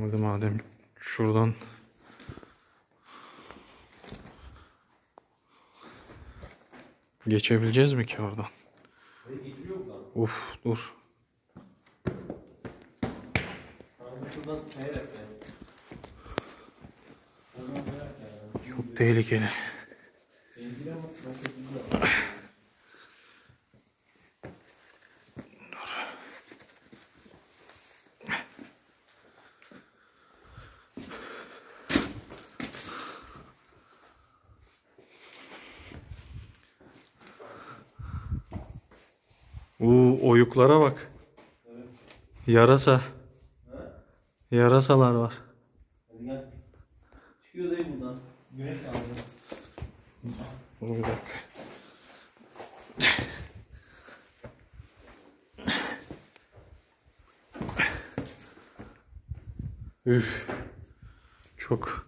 Hadi madem şuradan geçebileceğiz mi ki oradan? Uf dur. Çok tehlikeli. Uuu oyuklara bak. Yarasa. Yarasalar var. Hadi gel. Çıkıyor değil buradan. Güneş aldı. Dur bir dakika. Üf. Çok.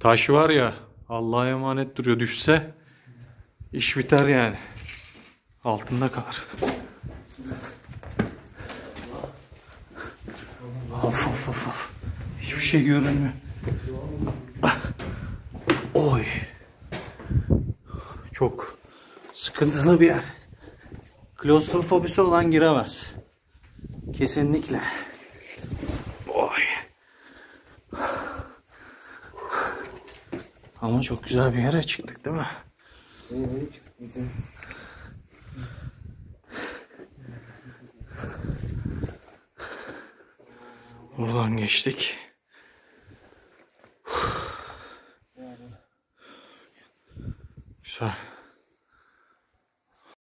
Taş var ya Allah'a emanet duruyor. Düşse iş biter yani. Altında kalır. Of of of. of. Hiçbir şey görünmüyor. Oy. Çok sıkıntılı bir yer. Klostrofobisi olan giremez. Kesinlikle. Oy. Ama çok güzel bir yere çıktık değil mi? Buradan geçtik. Güzel.